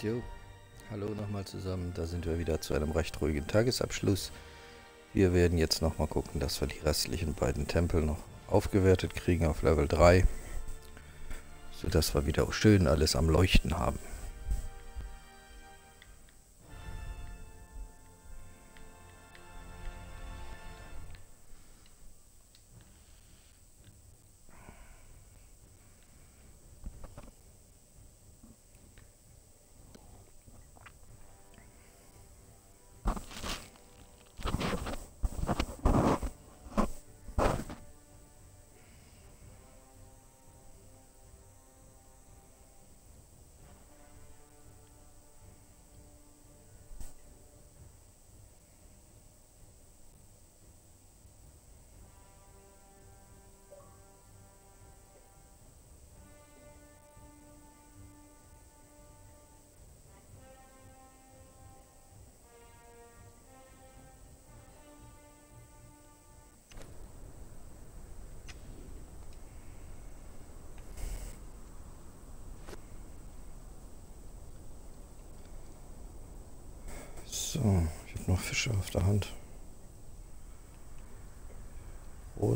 Jo, hallo nochmal zusammen. Da sind wir wieder zu einem recht ruhigen Tagesabschluss. Wir werden jetzt nochmal gucken, dass wir die restlichen beiden Tempel noch aufgewertet kriegen auf Level 3. Sodass wir wieder schön alles am Leuchten haben.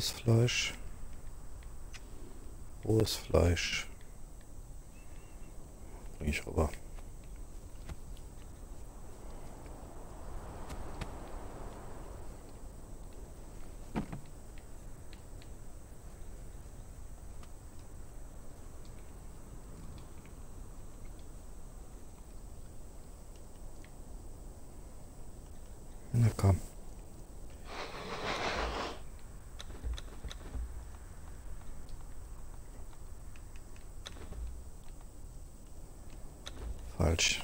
Rohes Fleisch. Rohes Fleisch. Bring ich rüber. Na komm. Falsch.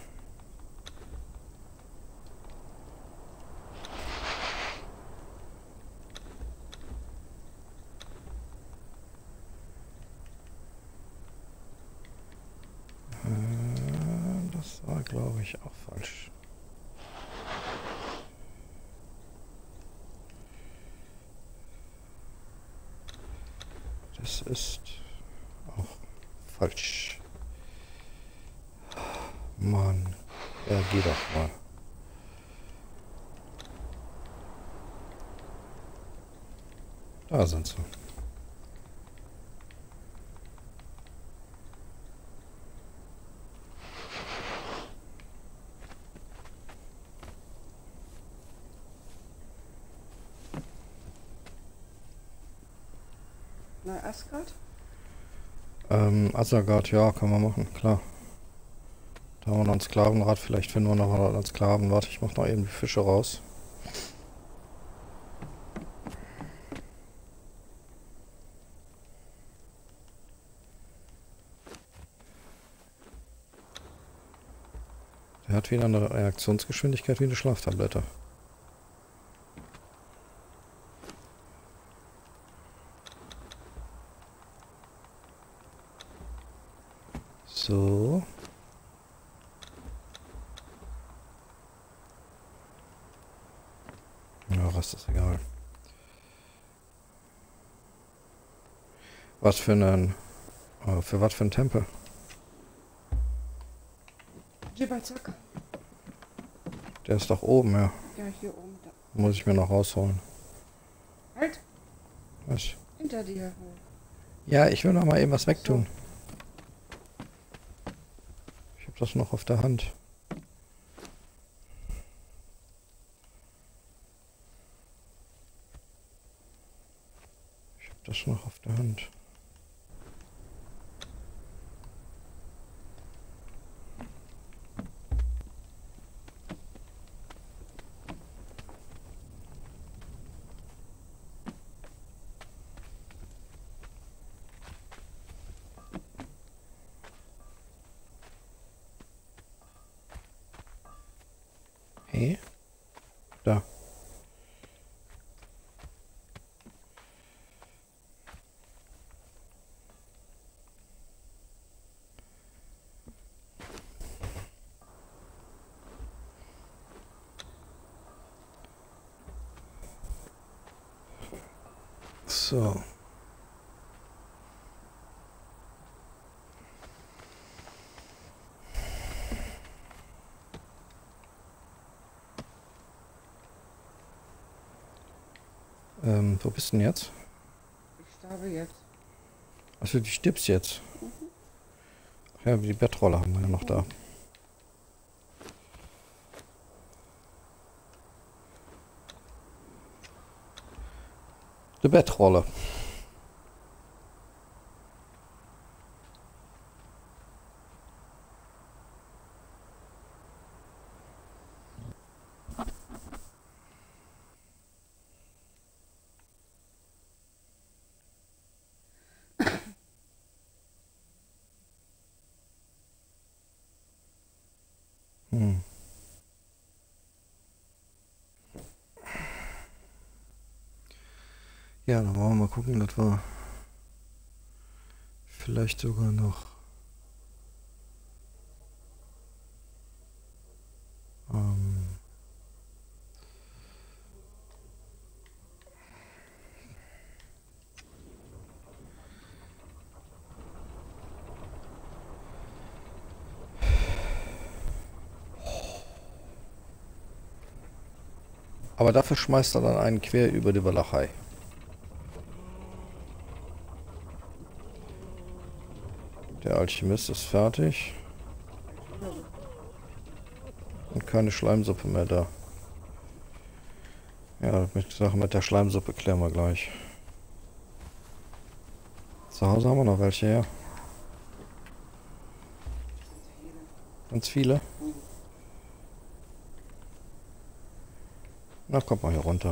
Äh, Das war, glaube ich, auch falsch. Ist auch falsch. Mann. Ja, geh doch mal. Da sind sie. Asgard? Ähm, Asagard, ja, kann man machen, klar. Da haben wir noch ein Sklavenrad, vielleicht finden wir noch einen Sklaven. Warte, ich mach noch eben die Fische raus. Der hat wieder eine Reaktionsgeschwindigkeit wie eine Schlaftablette. So. Ja, was ist egal. Was für einen. äh, Für was für ein Tempel? Der ist doch oben, ja. Ja, hier oben. Da. Muss ich mir noch rausholen. Halt, Was? hinter dir. Ja, ich will noch mal eben was wegtun. Ich habe das noch auf der Hand. So. Ähm, wo bist du denn jetzt? Ich sterbe jetzt. Also du stirbst jetzt. Mhm. Ja, die Bettrolle haben wir ja noch da. Die Bettrolle. Gucken, wir vielleicht sogar noch ähm, Aber dafür schmeißt er dann einen quer über die Walachei. Der Alchemist ist fertig. Und keine Schleimsuppe mehr da. Ja, mit Sache mit der Schleimsuppe klären wir gleich. Zu Hause haben wir noch welche, ja. Ganz viele. Na, kommt mal hier runter.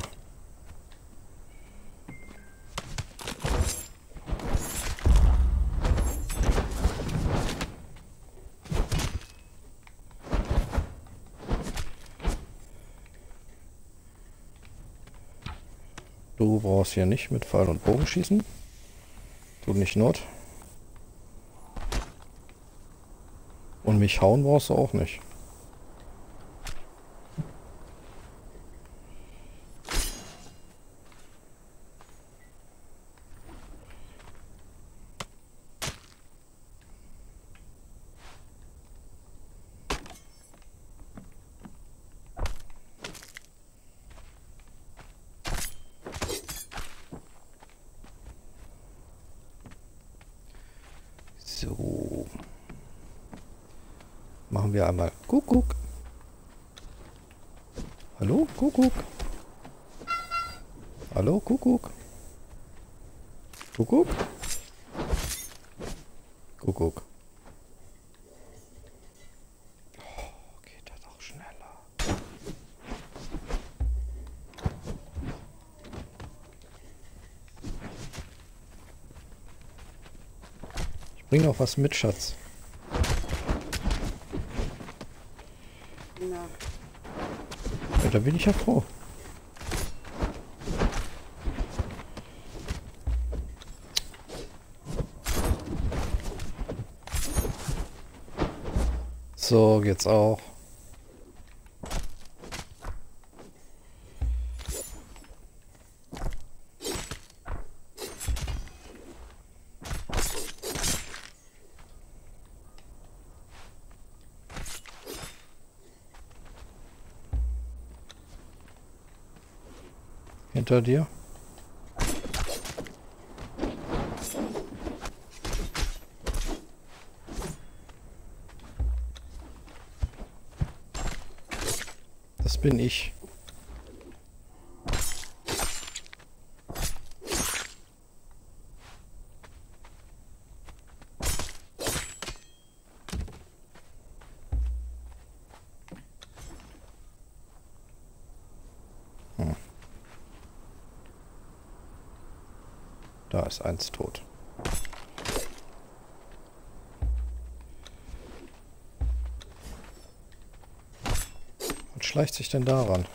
Du brauchst hier nicht mit Pfeil und Bogen schießen. Tut nicht Not. Und mich hauen brauchst du auch nicht. So. Machen wir einmal Kuckuck. Hallo, Kuckuck. Hallo, Kuckuck. Kuckuck. Kuckuck. Oh, geht das doch schneller. Ich bring noch was mit, Schatz. Ja, da bin ich ja froh. So geht's auch. Hinter dir. Das bin ich. Da ist eins tot. Was schleicht sich denn daran?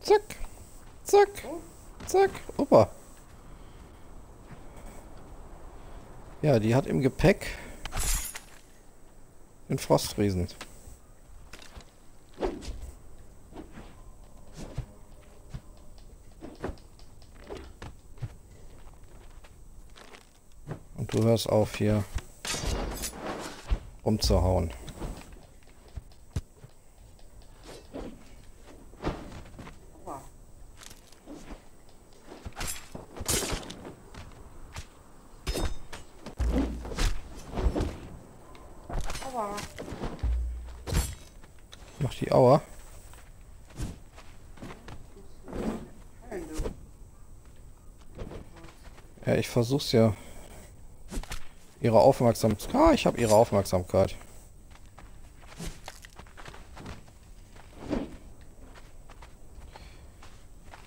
Zack. Zack. Zack. Opa. Ja, die hat im Gepäck den Frostriesen. Und du hörst auf hier umzuhauen. Aua. Aua. Mach die Aua. Heilen, du. Ja, ich versuch's ja. Ihre Aufmerksamkeit. Ah, ich habe ihre Aufmerksamkeit.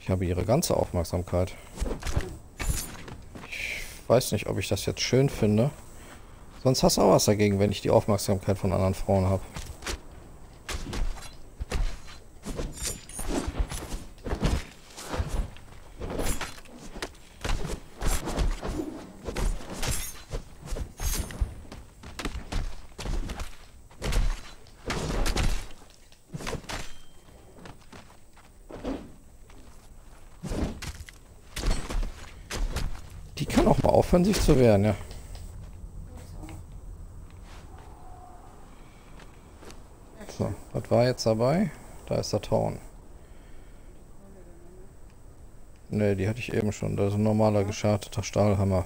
Ich habe ihre ganze Aufmerksamkeit. Ich weiß nicht, ob ich das jetzt schön finde. Sonst hast du auch was dagegen, wenn ich die Aufmerksamkeit von anderen Frauen habe. Aufhören, sich zu wehren, ja. So, was war jetzt dabei? Da ist der Town. Ne, die hatte ich eben schon. Das ist ein normaler gescharteter Stahlhammer.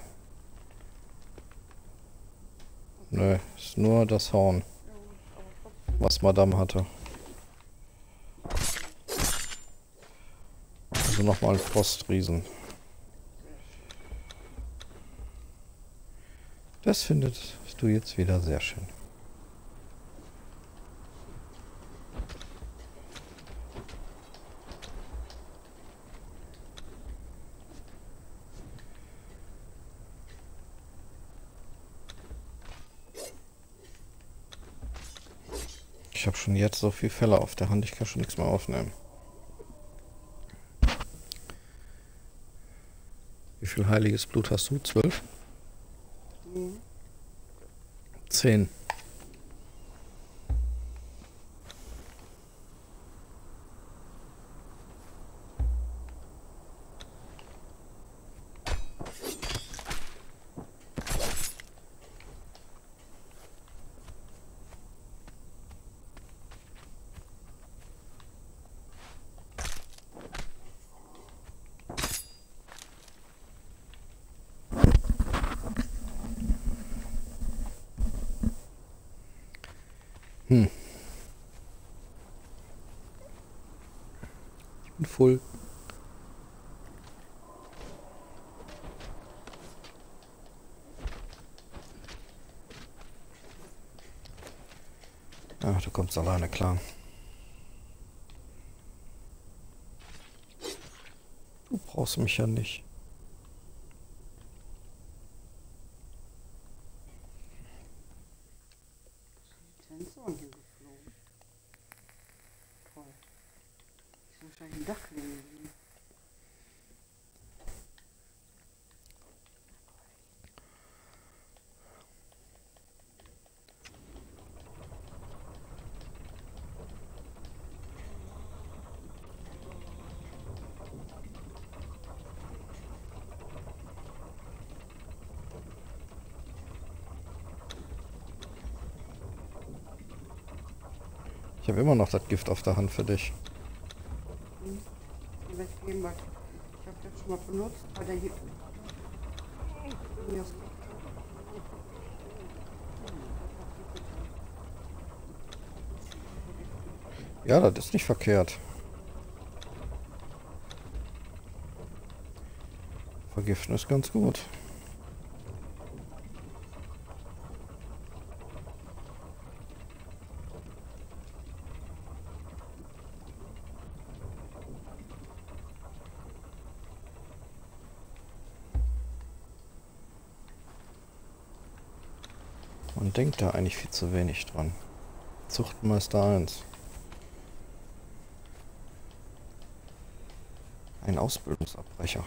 Nö, ist nur das Horn, was Madame hatte. Also nochmal ein Frostriesen. Das findest du jetzt wieder sehr schön. Ich habe schon jetzt so viel Fälle auf der Hand, ich kann schon nichts mehr aufnehmen. Wie viel heiliges Blut hast du? Zwölf? 18. klar. Du brauchst mich ja nicht. Sensoren hingeflogen. Toll. Ist wahrscheinlich ein Dach liegen geblieben. Ich habe immer noch das Gift auf der Hand für dich. Ich habe das schon mal benutzt, weil der hier. Ja, das ist nicht verkehrt. Vergiften ist ganz gut. Denkt da eigentlich viel zu wenig dran. Zuchtmeister 1. Ein Ausbildungsabbrecher.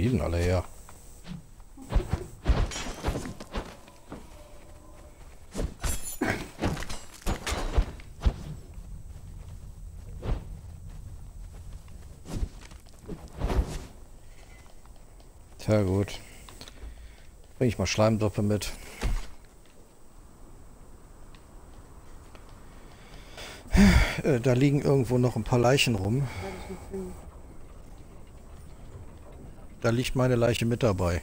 Die denn alle her? Tja gut. Bring ich mal Schleimdoppe mit. Äh, Da liegen irgendwo noch ein paar Leichen rum. Werde ich nicht finden. Da liegt meine Leiche mit dabei.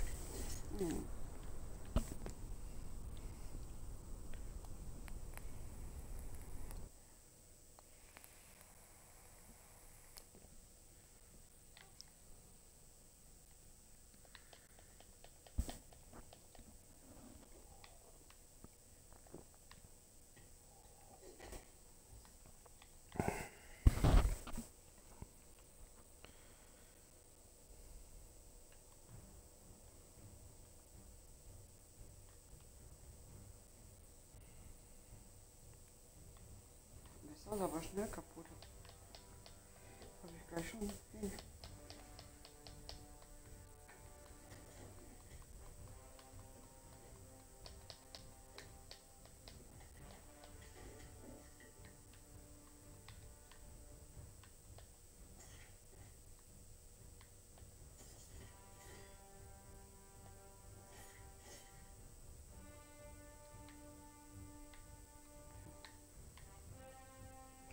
Das ist aber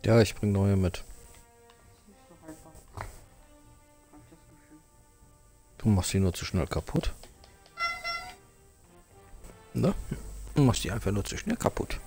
Ja, ich bring neue mit. Du machst sie nur zu schnell kaputt. Ne? Du machst die einfach nur zu schnell kaputt.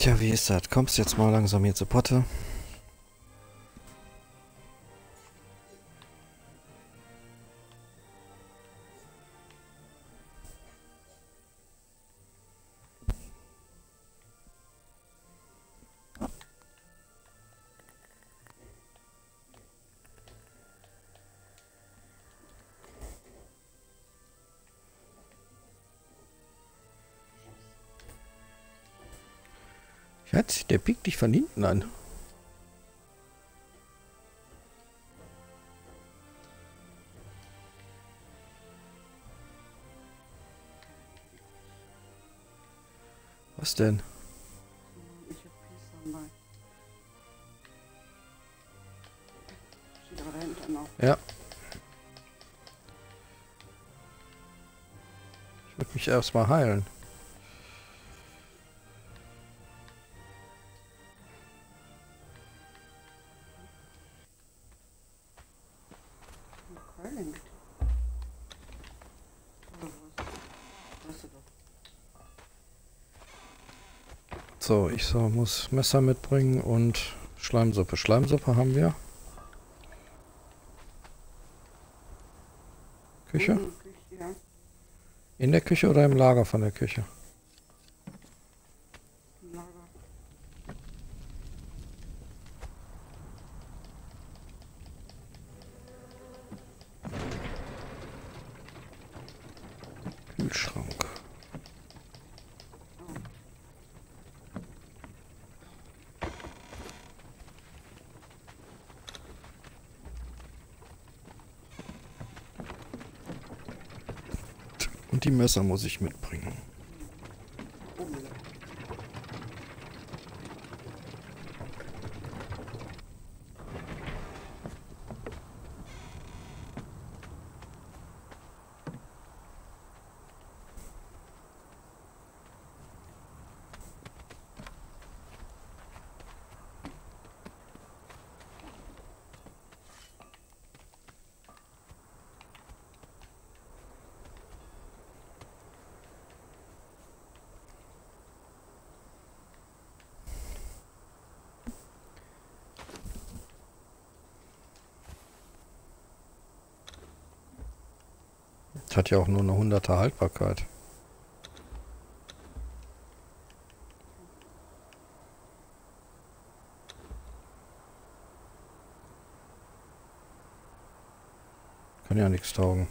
Tja, wie ist das? Kommst jetzt mal langsam hier zur Potte? Piekt dich von hinten an. Was denn? Ich habe Peace dabei. Steht aber dahinter noch. Ja. Ich würde mich erstmal heilen. So, ich so, muss Messer mitbringen und Schleimsuppe. Schleimsuppe haben wir. Küche? Ja. In der Küche oder im Lager von der Küche? Im Lager. Kühlschrank. Und die Messer muss ich mitbringen. Oben. Hat ja auch nur eine 100er Haltbarkeit. Kann ja nichts taugen.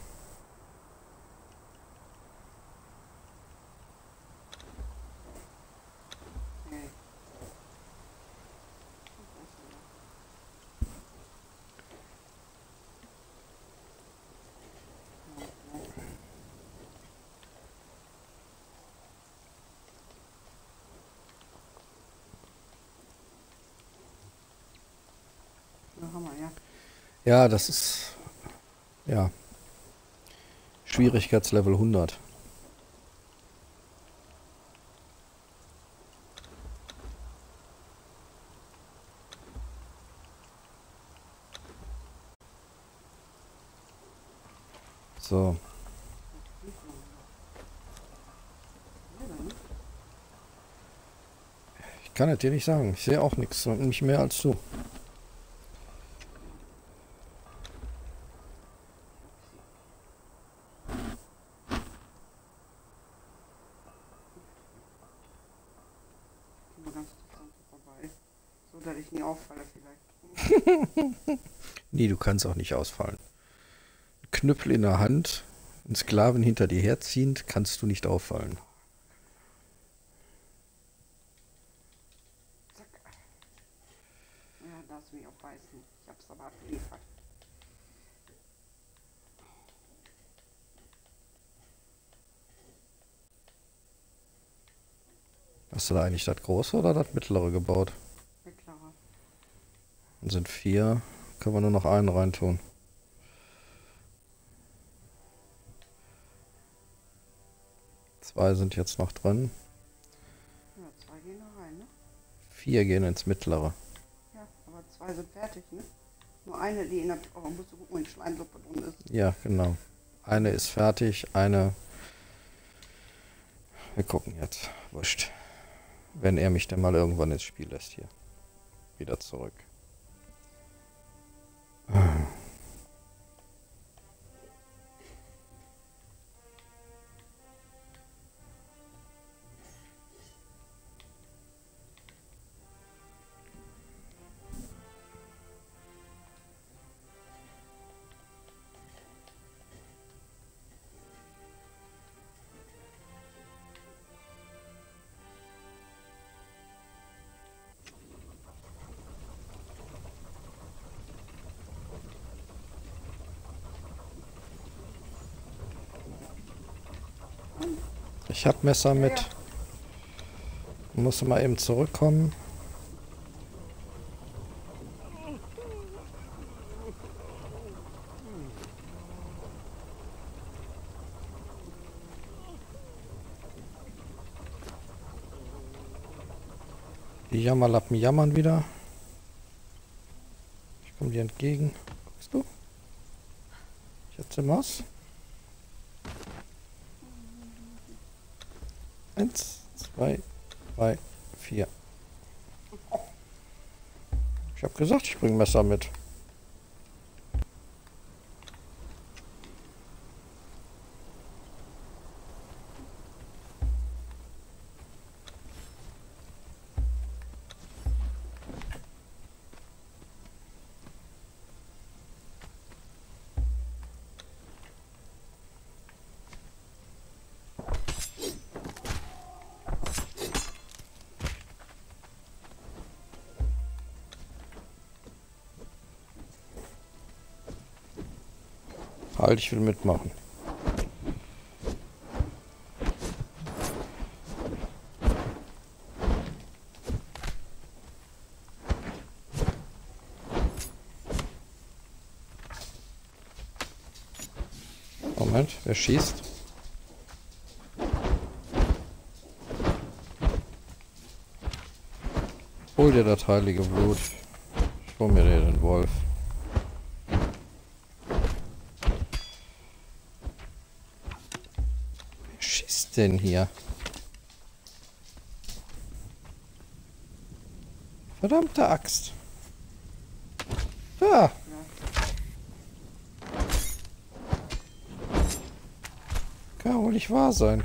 Nee. Ja, Hammer, ja. Ja, das ist... Ja. Schwierigkeitslevel 100. So. Ich kann es dir nicht sagen. Ich sehe auch nichts. Nicht mehr als du. Ich mal ganz kurz an so vorbei. So, dass ich nie auffalle vielleicht. Nee, du kannst auch nicht ausfallen. Knüppel in der Hand, einen Sklaven hinter dir herziehend, kannst du nicht auffallen. Zack. Ja, du mich auch beißen. Ich hab's aber abgeliefert. Hast du da eigentlich das große oder das mittlere gebaut? Sind vier, können wir nur noch einen reintun. Zwei sind jetzt noch drin. Ja, zwei gehen da rein, ne? Vier gehen ins mittlere. Ja, aber zwei sind fertig, ne? Nur eine, die in der... Oh, musst du gucken, die Schleimsuppe drin ist. Ja, genau. Eine ist fertig, eine... Wir gucken jetzt. Wurscht. Wenn er mich dann mal irgendwann ins Spiel lässt hier. Wieder zurück. Ich hab Messer mit. Muss mal eben zurückkommen. Die Jammerlappen jammern wieder. Ich komme dir entgegen. Guckst du? Ich setze Maus. Eins, zwei, drei, vier. Ich habe gesagt, ich bringe Messer mit. Halt, ich will mitmachen. Moment, wer schießt? Hol dir das heilige Blut. Ich hol mir den Wolf. Wer schießt denn hier? Verdammte Axt. Da. wohl nicht wahr sein.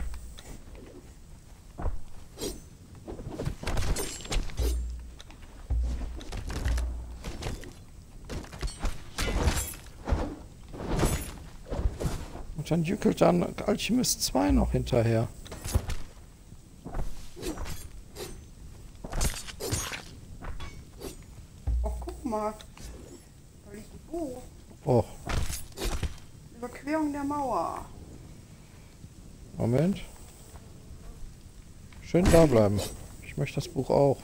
Und dann jückelt dann Alchemist 2 noch hinterher. Oh, guck mal. Da liegt ein Buch. Och, Überquerung der Mauer. Moment. Schön da bleiben. Ich möchte das Buch auch.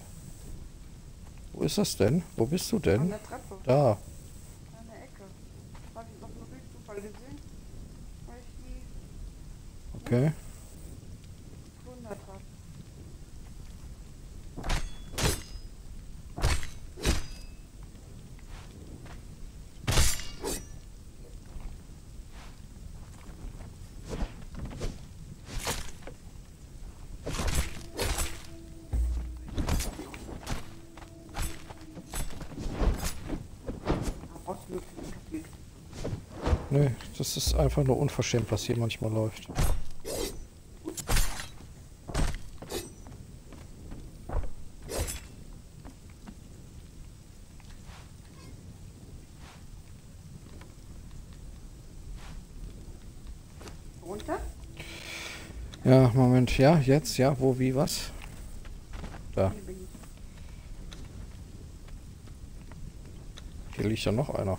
Wo ist das denn? Wo bist du denn? Da. Einfach nur unverschämt, was hier manchmal läuft. Runter? Ja, Moment. Ja, jetzt, ja, wo, wie, was? Da. Hier liegt ja noch einer.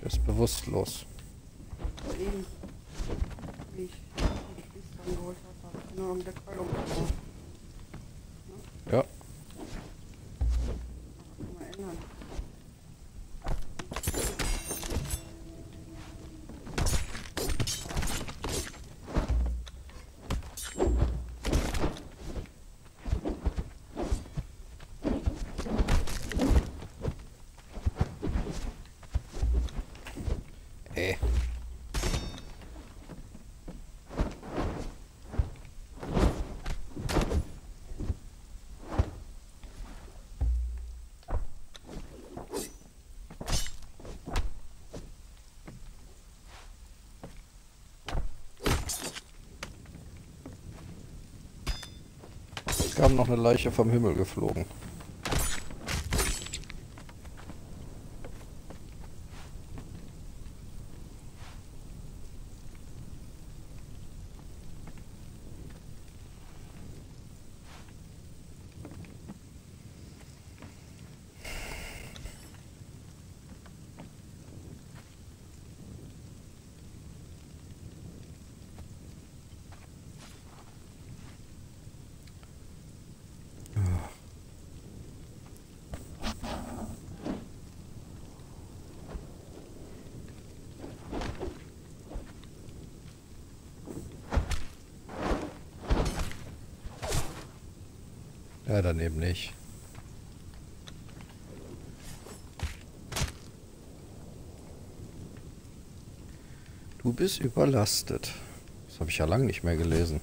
Der ist bewusstlos. Eben. Wie ich die Kiste geholt habe. habe ich Nur um der Keule umgebracht. Ja. Kann man ändern. Äh. Es kam noch eine Leiche vom Himmel geflogen. Ja, dann eben nicht. Du bist überlastet. Das habe ich ja lange nicht mehr gelesen.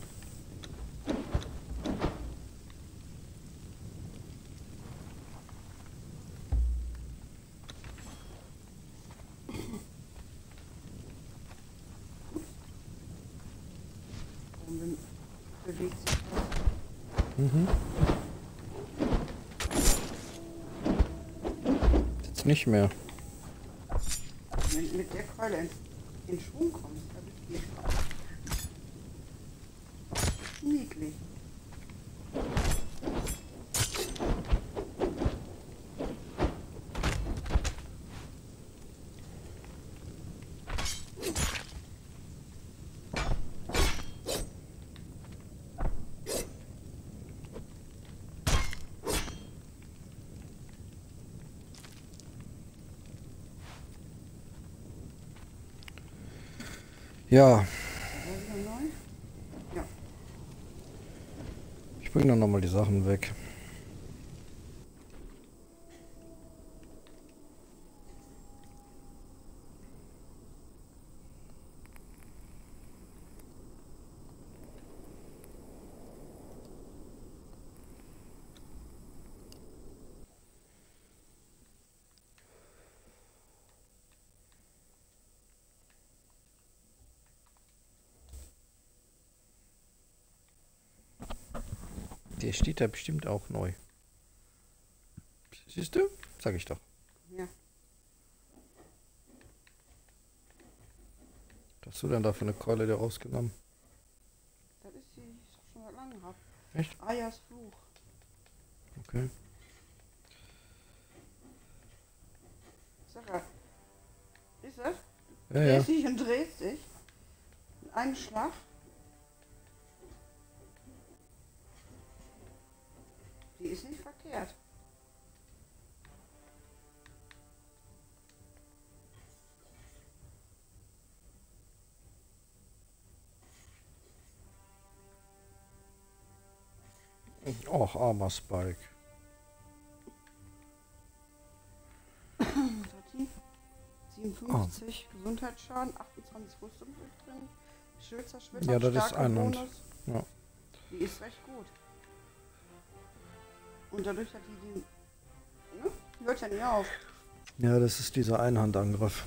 Warum be- bewegt sich das? Mhm. Jetzt nicht mehr. Wenn du mit der Keule in, in Schwung kommst, dann ist die niedlich. Ja, ich bringe dann nochmal die Sachen weg. Der steht da bestimmt auch neu. Siehst du? Sag ich doch. Ja. Was hast du denn da für eine Keule da rausgenommen? Das ist die, ich schon seit langem hab. Echt? Ayas Fluch. Okay. Sag ja. Ist das? Ja, ja. Drehst dich und drehst dich. In einem Schlag. Och, armer Spike. Tati. 57 Gesundheitsschaden, 28 Rüstung drin. Schildzersplitter, Ja, das ist ein und- Bonus. ja. Die ist recht gut. Und dadurch hat die den... Ne? Die hört ja nicht auf. Ja, das ist dieser Einhandangriff.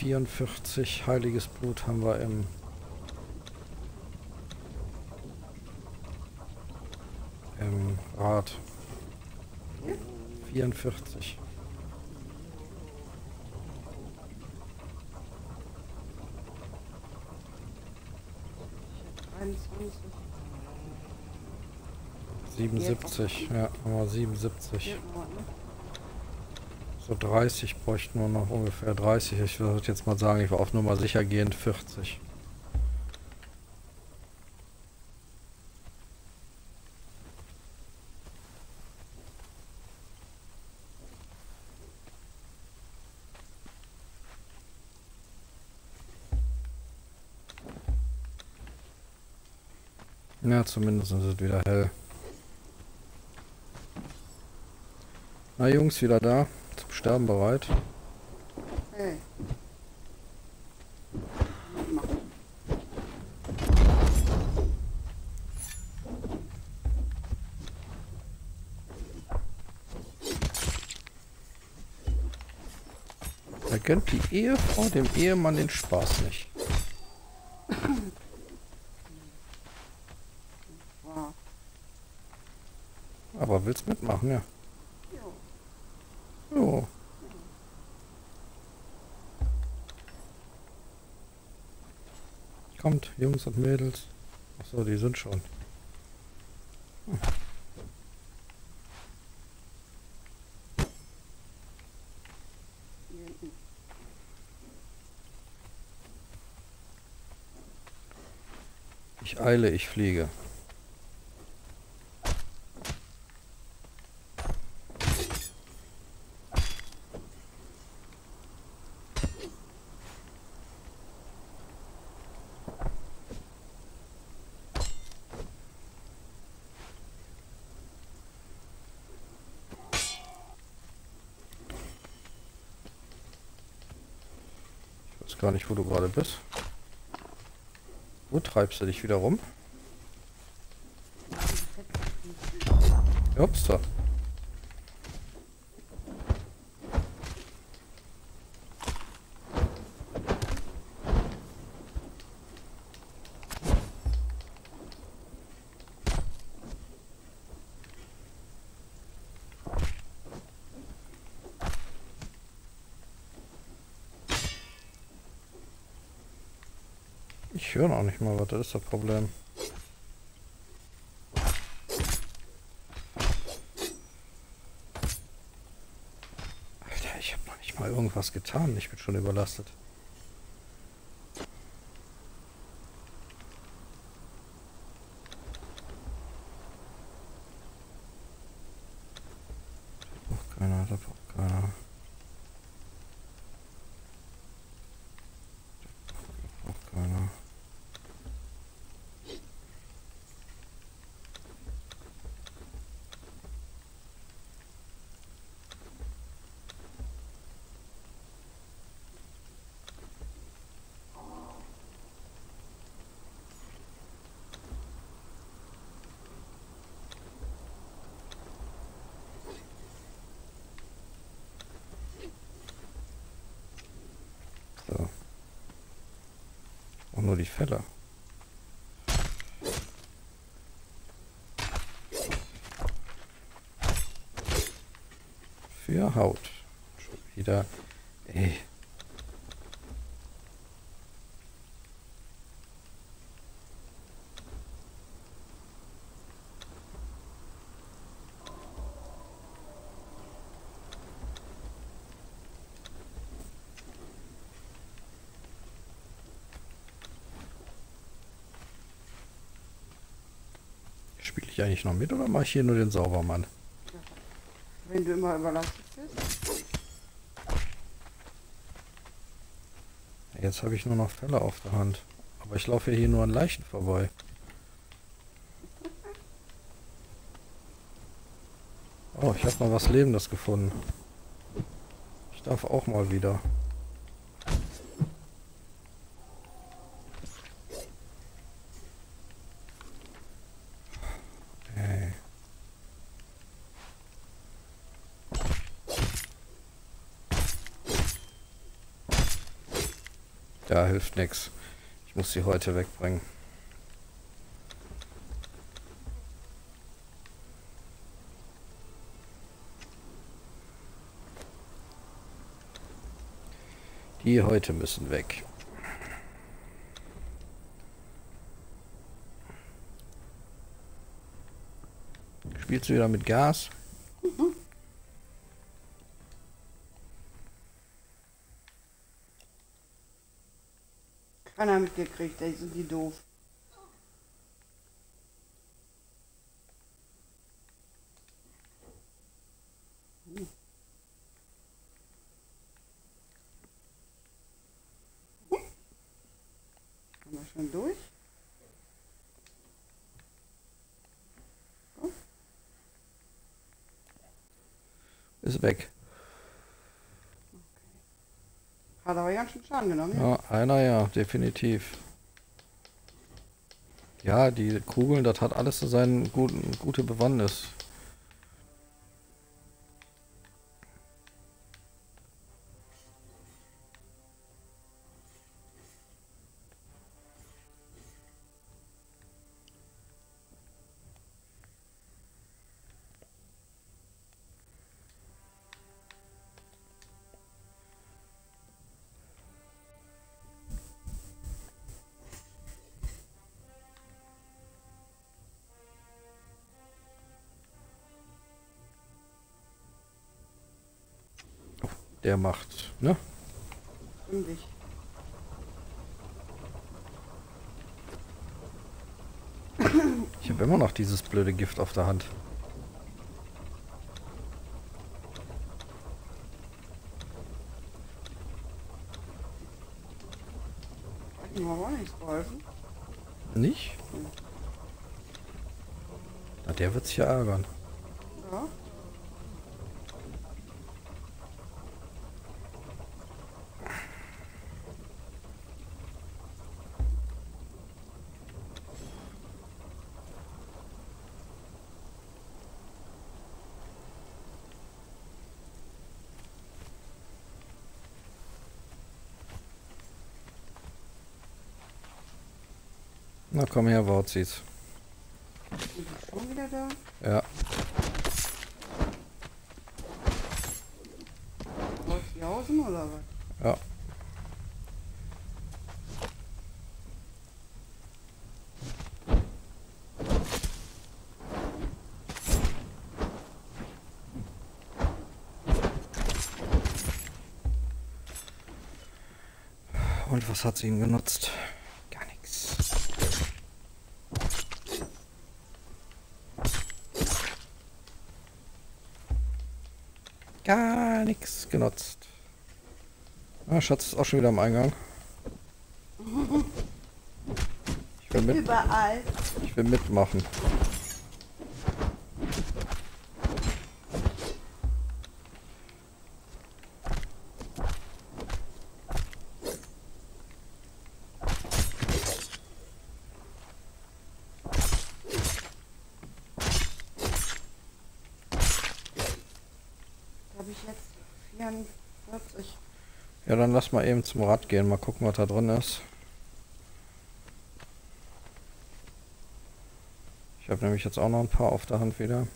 Vierundvierzig heiliges Blut haben wir im im Rad. Ja? 44. Ich hab 23. 77, ja, haben wir 77. Fehlt noch was, ne? So 30 bräuchten wir noch ungefähr 30. Ich würde jetzt mal sagen, ich war auf Nummer sicher gehend 40. Ja, zumindest ist es wieder hell. Na Jungs, wieder da. Zum Sterben bereit. Hey. Da gönnt die Ehefrau dem Ehemann den Spaß nicht. Aber willst mitmachen, ja. Jo. Jo. Kommt, Jungs und Mädels. Achso, die sind schon. Ich eile, ich fliege. Wo du gerade bist. Wo treibst du dich wieder rum? Ups, da. Ich höre noch nicht mal, was das ist das Problem. Alter, ich habe noch nicht mal irgendwas getan. Ich bin schon überlastet. Da braucht keiner, da braucht keiner. Da braucht keiner. nur die Fälle. Für Haut. Schon wieder. Ey. Spiele ich eigentlich noch mit oder mache ich hier nur den Saubermann? Wenn du immer überlastet bist. Jetzt habe ich nur noch Fälle auf der Hand. Aber ich laufe hier nur an Leichen vorbei. Oh, ich habe mal was Lebendes gefunden. Ich darf auch mal wieder. Ey. Ja, hilft nix. Ich muss sie heute wegbringen. Die heute müssen weg. Spielst du wieder mit Gas? Mitgekriegt, ey, sind die doof. Hm. Haben wir schon durch? Ist weg. Hat aber ganz schön Schaden genommen, ja? Ja, einer ja, definitiv. Ja, die Kugeln, das hat alles so seine guten, gute Bewandtnis. Der macht, ne? Ich habe immer noch dieses blöde Gift auf der Hand. Auch nichts geholfen. Nicht? Na, der wird sich ja ärgern. Ja. Na komm her, die schon wieder da? Ja, Läuft die außen oder was? ja. Und was hat sie ihm genutzt? Gar nichts. Gar nichts genutzt. Ah, Schatz ist auch schon wieder am Eingang. Ich will, mit, Überall. ich will mitmachen. jetzt mal eben zum Rad gehen, mal gucken, was da drin ist. Ich habe nämlich jetzt auch noch ein paar auf der Hand wieder.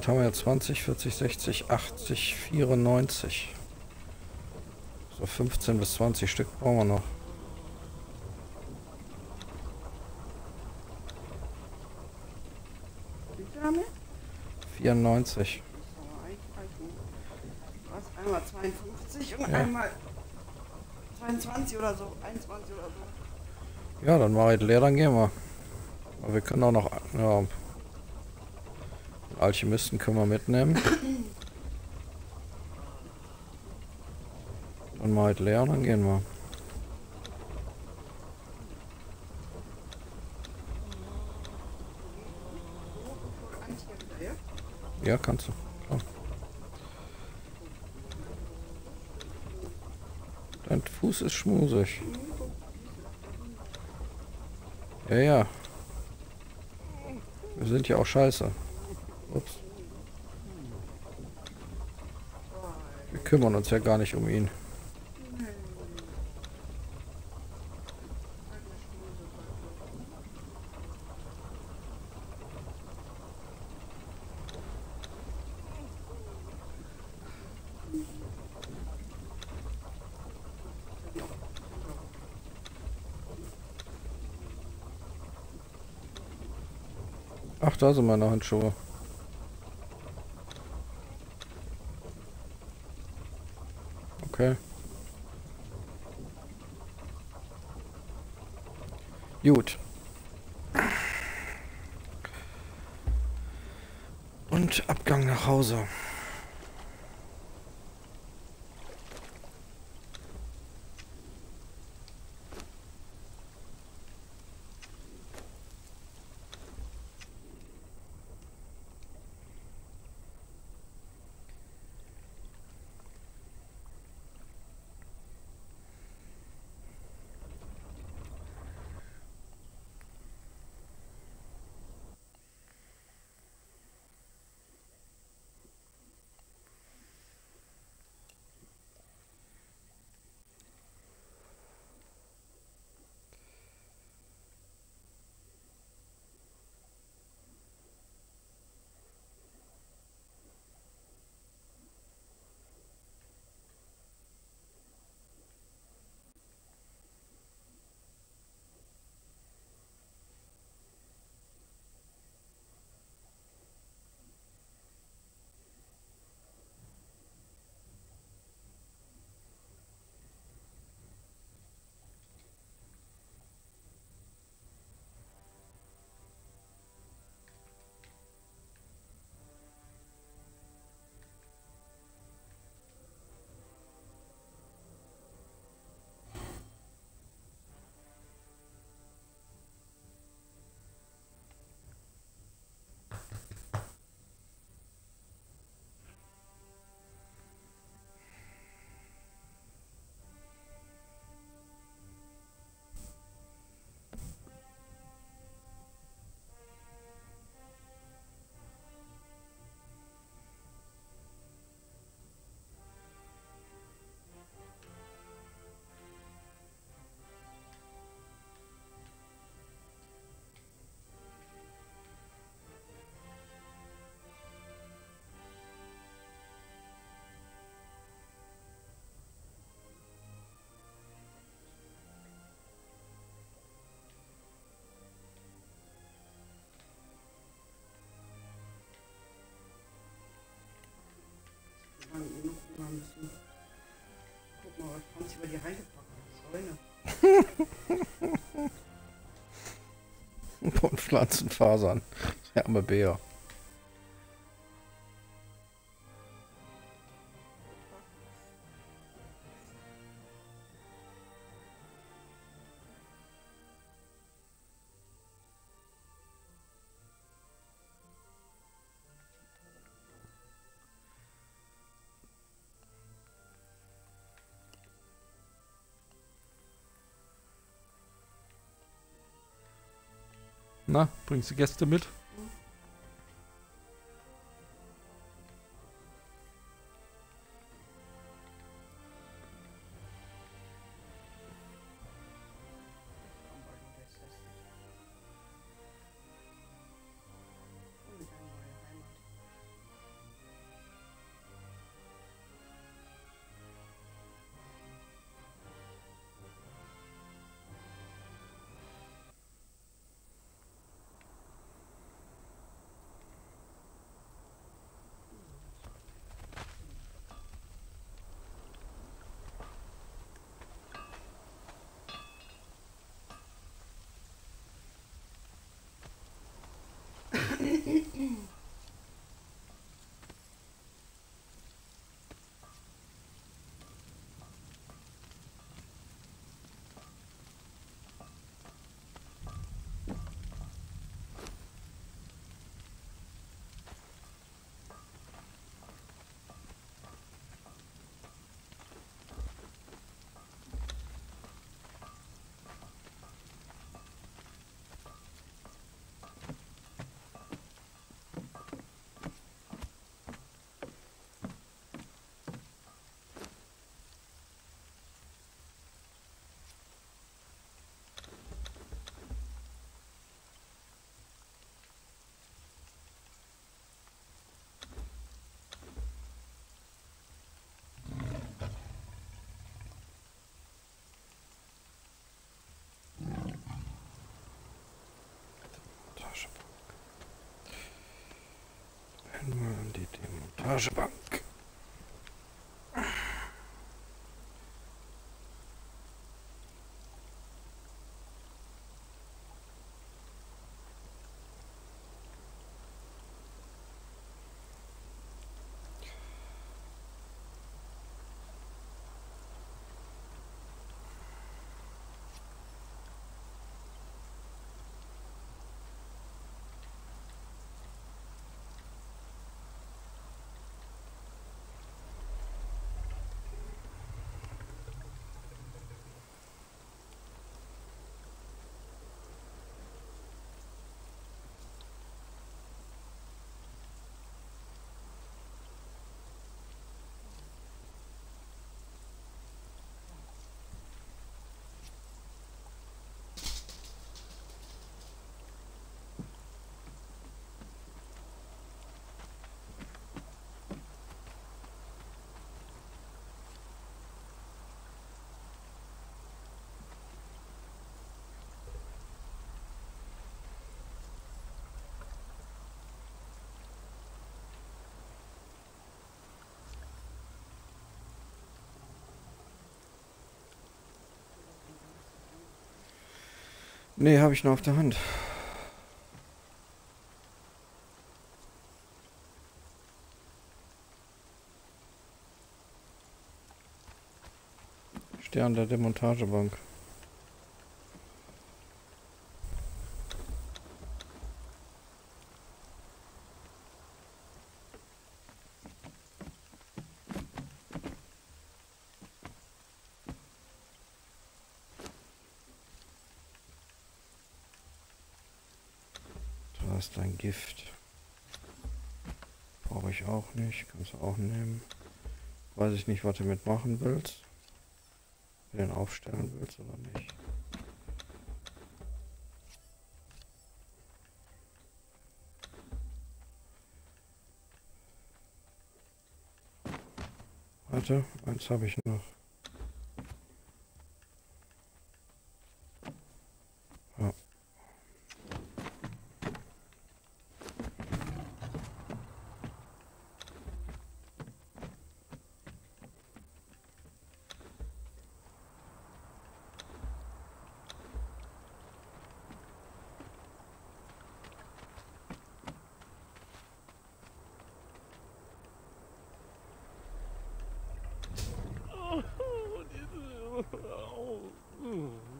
Bad haben wir ja 20, 40, 60, 80, 94. So 15 bis 20 Stück brauchen wir noch. Wie haben wir? 94. Aber eigentlich reicht nicht. Du hast einmal 52 und Ja. einmal 22 oder so. 21 oder so. Ja, dann mach ich leer, dann gehen wir. Aber wir können auch noch... Ja, Alchemisten können wir mitnehmen. Dann mach ich leer, dann gehen wir. Ja, kannst du. Klar. Dein Fuß ist schmusig. Ja, ja. Wir sind ja auch scheiße. Ups. Wir kümmern uns ja gar nicht um ihn. Ach, da sind meine Handschuhe. Okay. Gut. Und Abgang nach Hause. Über die reingepackt hat. Säune. Und Pflanzenfasern. Der arme Bär. Na, bringst du Gäste mit? Demontagebank. Nee, habe ich noch auf der Hand. Stern der Demontagebank. Da ist dein Gift. Brauche ich auch nicht. Kannst auch nehmen. Weiß ich nicht, was du mitmachen willst. Den aufstellen willst oder nicht. Warte, eins habe ich noch. oh. Hmm.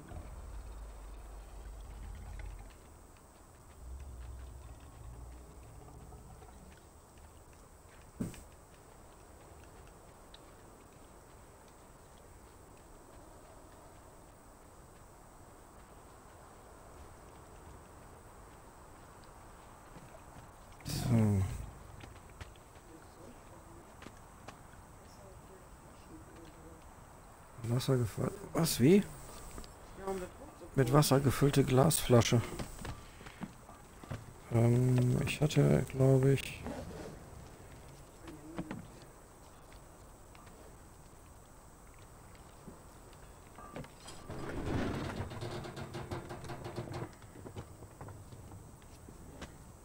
Wasser gefüllt. Was, wie? Mit Wasser gefüllte Glasflasche. Ähm, ich hatte, glaube ich...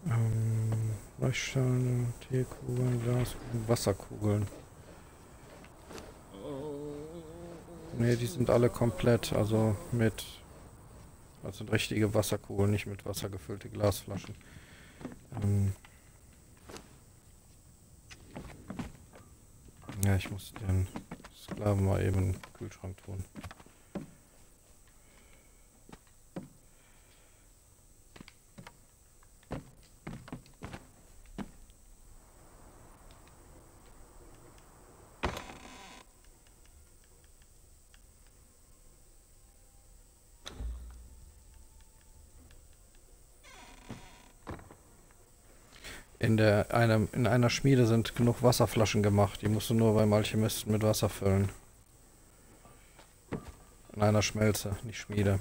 Ähm, Leuchtsteine, Teekugeln, Glaskugeln, Wasserkugeln. Ne, die sind alle komplett, also mit... Das sind richtige Wasserkugeln, nicht mit Wasser gefüllte Glasflaschen. Ähm ja, ich muss den Sklaven mal eben in den Kühlschrank tun. In der einem in einer Schmiede sind genug Wasserflaschen gemacht. Die musst du nur beim Alchemisten mit Wasser füllen. In einer Schmelze, nicht Schmiede.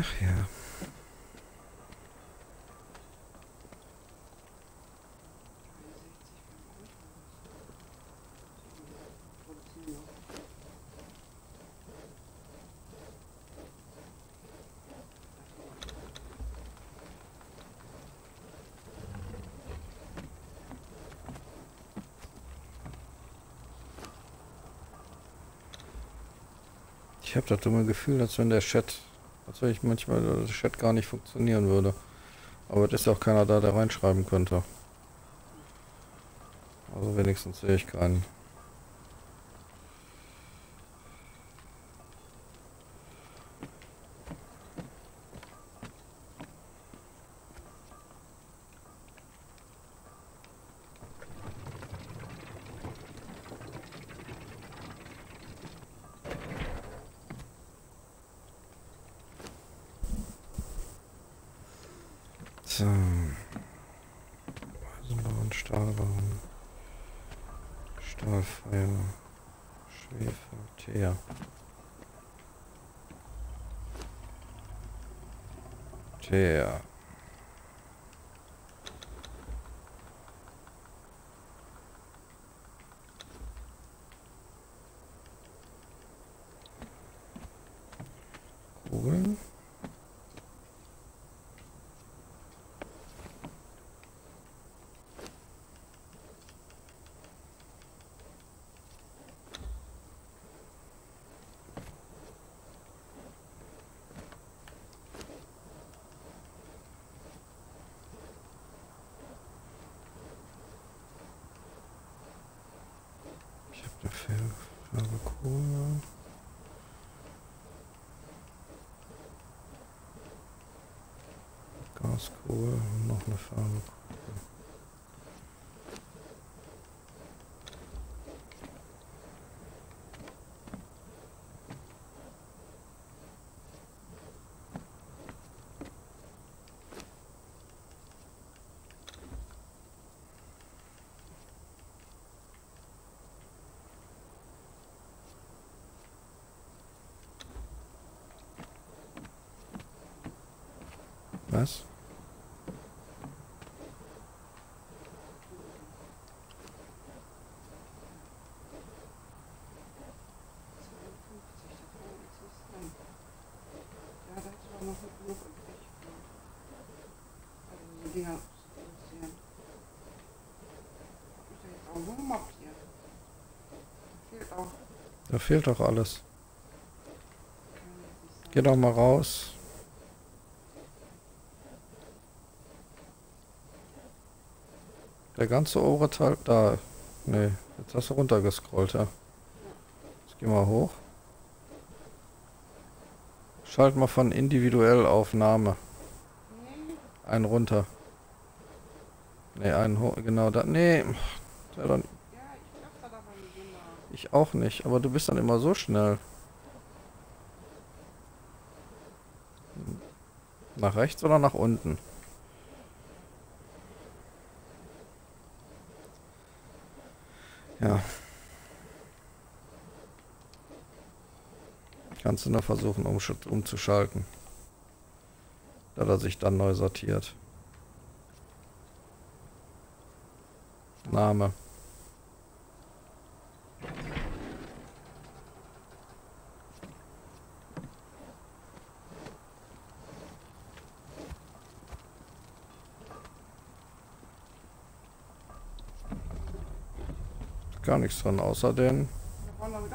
Ach ja. Ich habe das dumme Gefühl, als wenn der Chat, ich manchmal der Chat gar nicht funktionieren würde. Aber es ist auch keiner da, der reinschreiben könnte. Also wenigstens sehe ich keinen. So. Eisenbahn, Stahlbahn. Stahlpfeile. Schwefel, Teer. Teer. Kugeln. Ich habe eine Farbe, Farbe Kohle. Gaskohle und noch eine Farbe. Was? Noch genug übrig. Also so Dinger produzieren. Ist jetzt auch nur gemobbt hier. Da fehlt auch. Da fehlt doch alles. Geh doch mal raus. Der ganze obere Teil, da. Nee, jetzt hast du runtergescrollt, ja. Jetzt geh mal hoch. Schalt mal von individuell auf Name. Nee, Einen runter. Nee, einen hoch. Genau da. Nee. Ich auch nicht, aber du bist dann immer so schnell. Nach rechts oder nach unten? Ja. Kannst du nur versuchen, umsch- umzuschalten. Da er sich dann neu sortiert. Name. Gar nichts dran, außer den. Da waren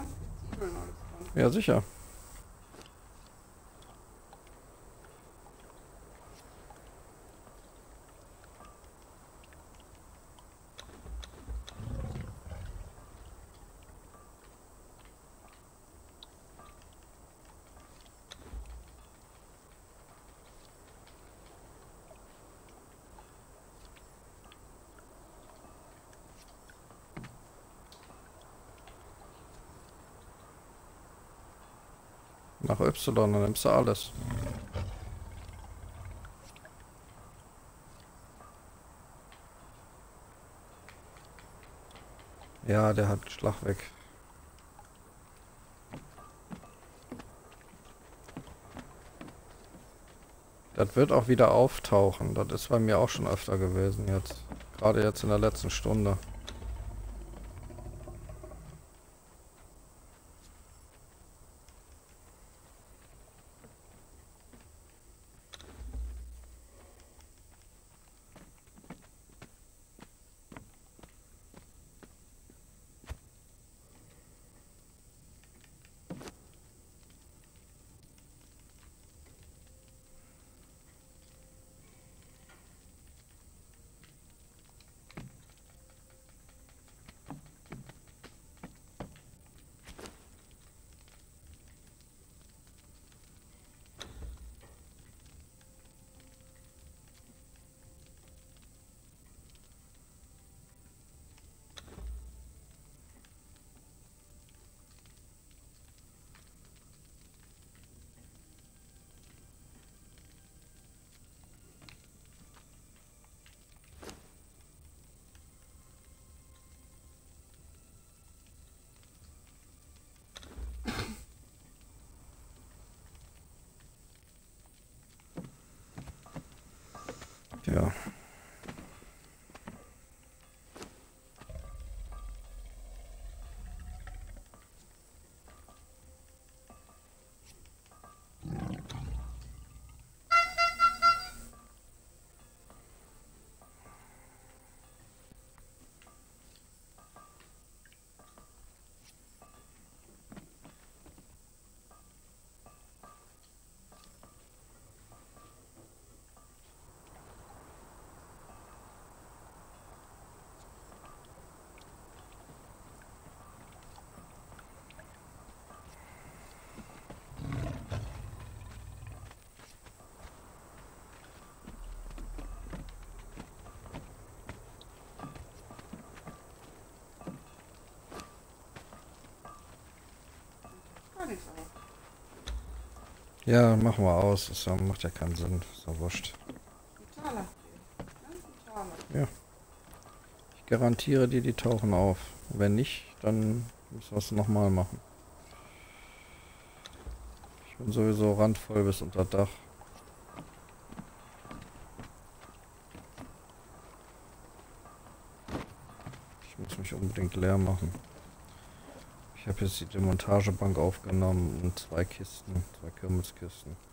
Nach Y, dann nimmst du alles. Ja, der hat Schlag weg. Das wird auch wieder auftauchen. Das ist bei mir auch schon öfter gewesen jetzt. Gerade jetzt in der letzten Stunde. Nichts aber. Ja, machen wir aus. Das macht ja keinen Sinn. Ist ja wurscht. Ja. Ich garantiere dir, die tauchen auf. Wenn nicht, dann müssen wir es nochmal machen. Ich bin sowieso randvoll bis unter Dach. Ich muss mich unbedingt leer machen. Ich habe jetzt die Demontagebank aufgenommen und zwei Kisten, zwei Kürbiskisten.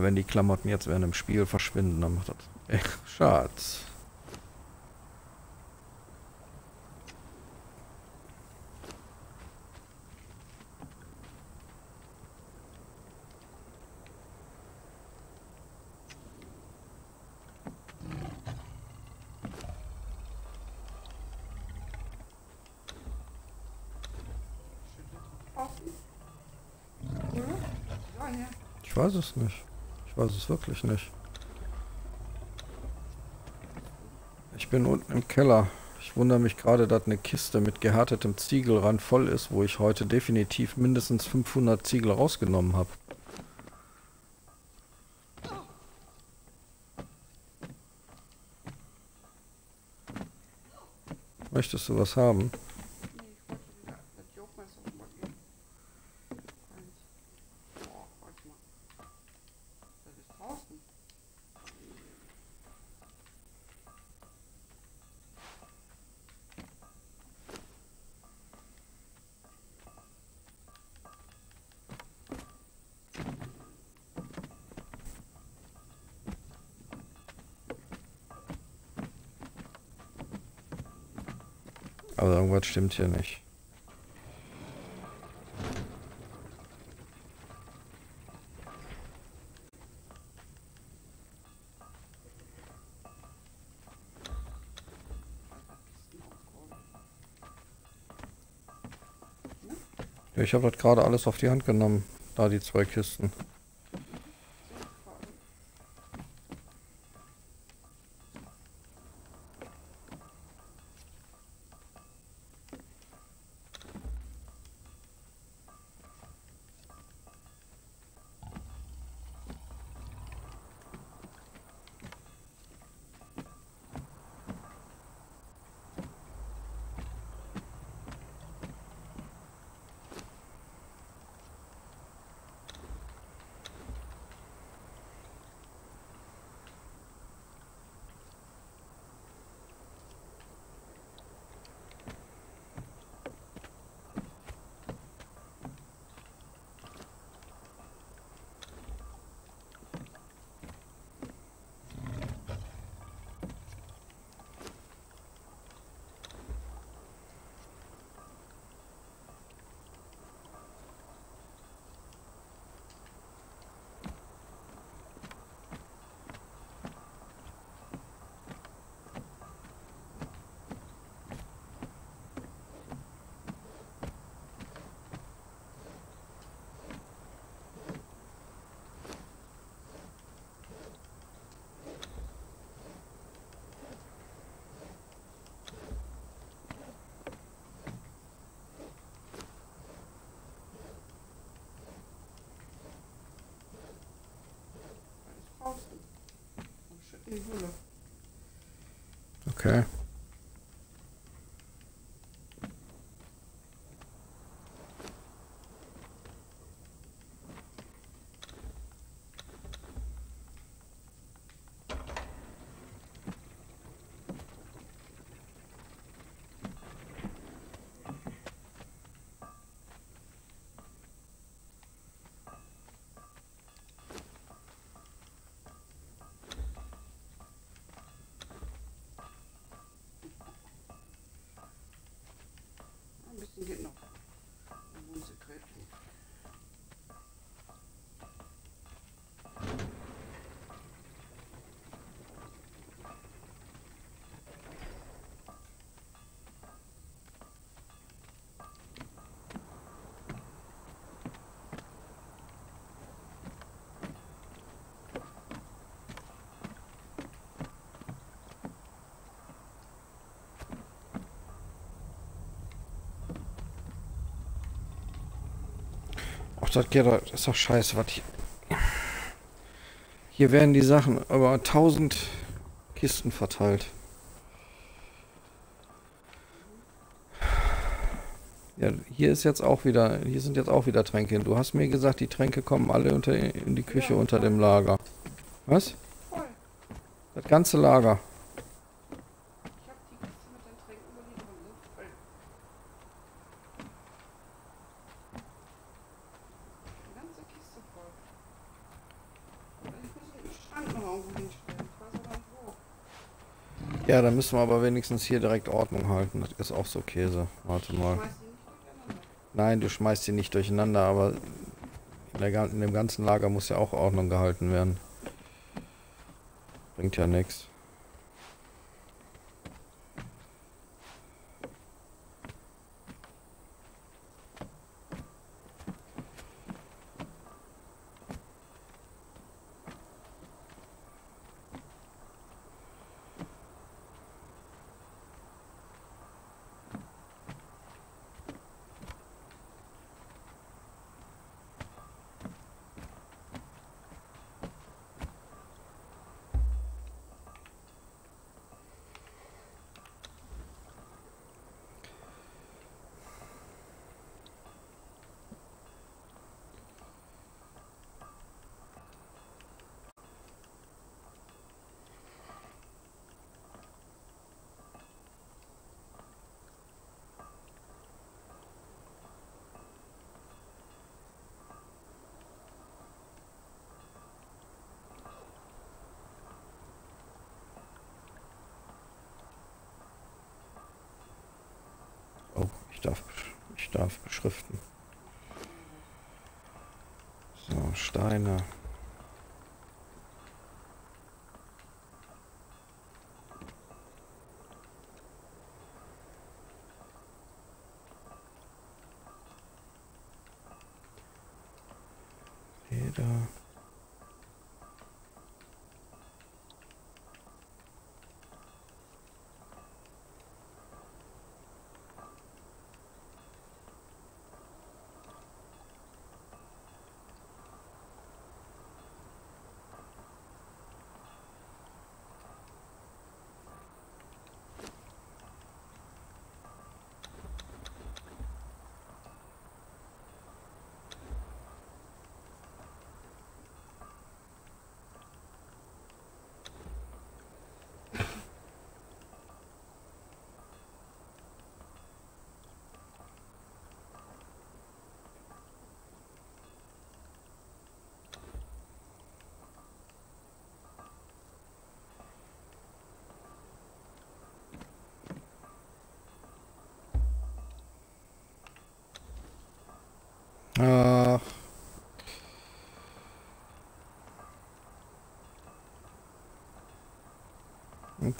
Weil wenn die Klamotten jetzt während dem Spiel verschwinden, dann macht das echt Schatz. Ich weiß es nicht. Weiß es wirklich nicht. Ich bin unten im Keller. Ich wundere mich gerade, dass eine Kiste mit gehärtetem Ziegelrand voll ist, wo ich heute definitiv mindestens 500 Ziegel rausgenommen habe. Möchtest du was haben? Nee, ich wollte wieder das Jogmesser mal geben. Eins. Boah, warte mal. Das ist draußen. Aber irgendwas stimmt hier nicht. Ich habe das gerade alles auf die Hand genommen. Da die zwei Kisten. Ach, das geht doch, das ist doch scheiße, was hier. Hier werden die Sachen über 1000 Kisten verteilt. Ja, hier ist jetzt auch wieder, hier sind jetzt auch wieder Tränke. Du hast mir gesagt, die Tränke kommen alle unter, in die Küche unter dem Lager. Was? Das ganze Lager. Ich habe die Kiste mit den Tränken, wo die drin sind, voll. Die ganze Kiste voll. Also ich muss den Schrank noch irgendwo hinstellen. Ich weiß aber nicht wo. Ja, da müssen wir aber wenigstens hier direkt Ordnung halten. Das ist auch so Käse. Warte mal. Nein, du schmeißt sie nicht durcheinander, aber in, der, in dem ganzen Lager muss ja auch Ordnung gehalten werden. Bringt ja nichts.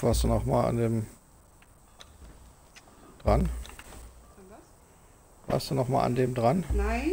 Warst du noch mal an dem dran? Was? Warst du noch mal an dem dran? Nein.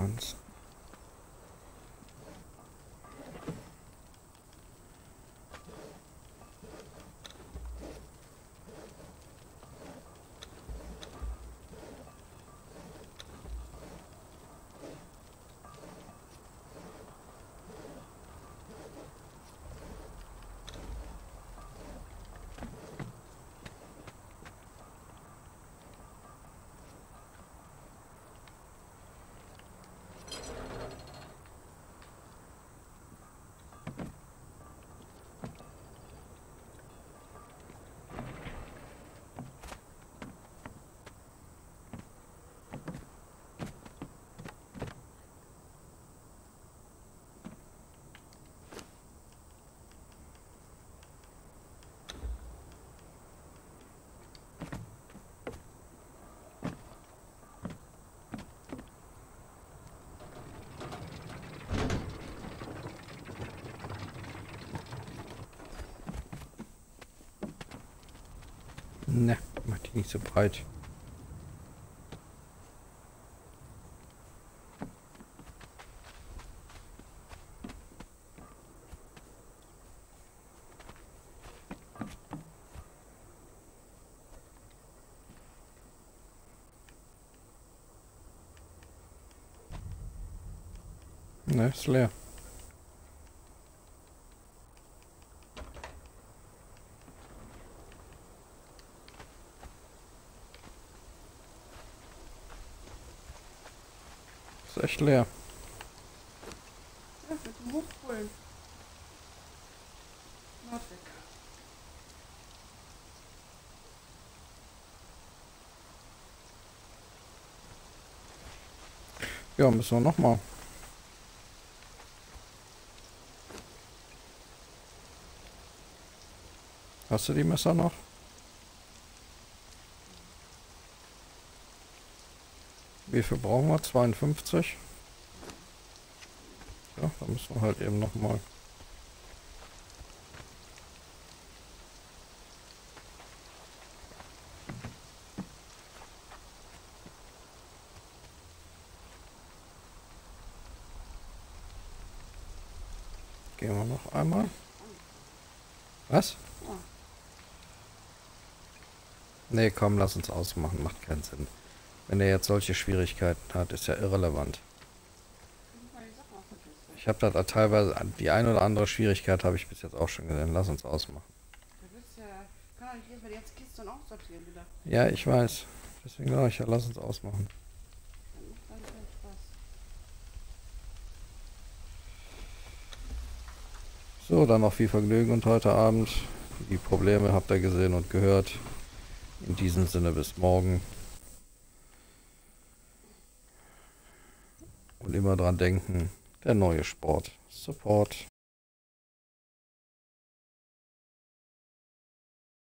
plants Ne, mach die nicht so breit. Ne, ist leer. Echt leer. Ja, mit dem Hochholen. Nordweg. Ja, müssen wir nochmal. Hast du die Messer noch? Wie viel brauchen wir? 52? Müssen wir halt eben nochmal. Gehen wir noch einmal. Was? Nee, komm, lass uns ausmachen. Macht keinen Sinn. Wenn er jetzt solche Schwierigkeiten hat, ist ja irrelevant. Ich muss mal die Sachen auch vergessen. Ich habe da teilweise die ein oder andere Schwierigkeit habe ich bis jetzt auch schon gesehen. Lass uns ausmachen. Du willst ja, kann doch nicht jedes Mal die ganze Kiste und auch sortieren wieder. Ja, ich weiß. Deswegen sage ich ja, lass uns ausmachen. So, dann noch viel Vergnügen und heute Abend. Die Probleme habt ihr gesehen und gehört. In diesem Sinne bis morgen. Und immer dran denken, der neue Sport. Support.